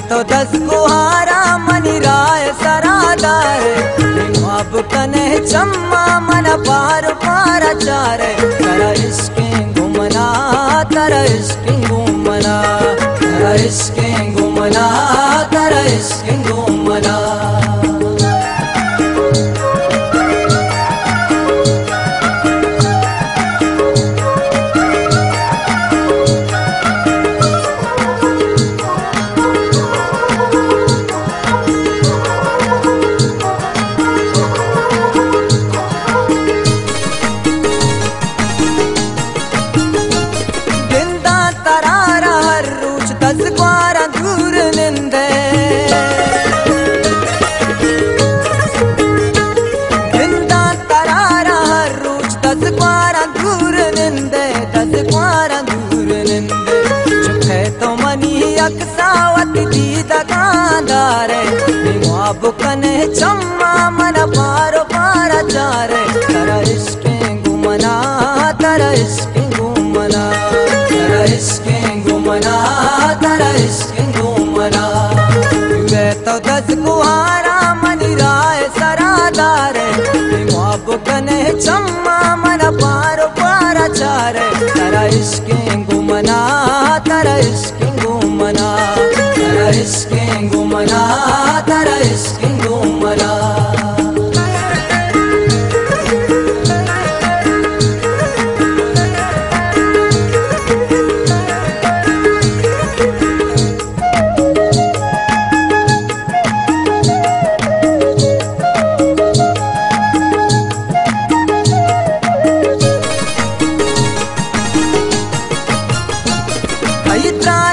तो दस कुहारा मनी राय सरादार अब कने चम्मा मन पार पार चार। ಶರಾರ ಹರ್ರೂಚ್ ತಸ್ಕ್ವಾರ ದೂರನಿಂದೆ ನಿಂದ ತರಾರ ಹರ್ರೂಚ್ ತಸ್ಕ್ವಾರ ದೂರನಿಂದೆ ತಸ್ಕ್ವಾರ ದೂರನಿಂದೆ ಚುಖೆ ತೋ ಮನಿ ಅಕ್ಸಾವತಿ ದೀದ ಕಾಂದಾರೆ ನಿವಾಬು ಕನೆ ಚಮ್ಮ ಮನ ಪಾರೋ इसके गुमना तरा इसके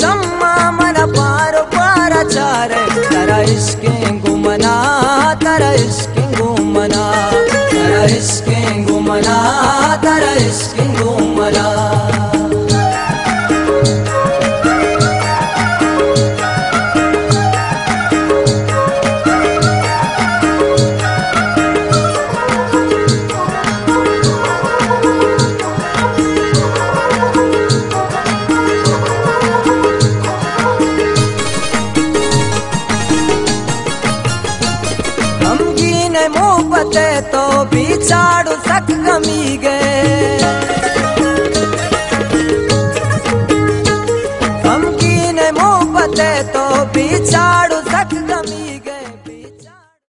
चम्मा मन पार पार चार तरा इसके गुमना तरा इसके गुमना तरा इसके ने मोहब्बत तो भी छाड़ू सक कमी गए। हम की ने मोहब्बत तो भी छाड़ू सक कमी गए।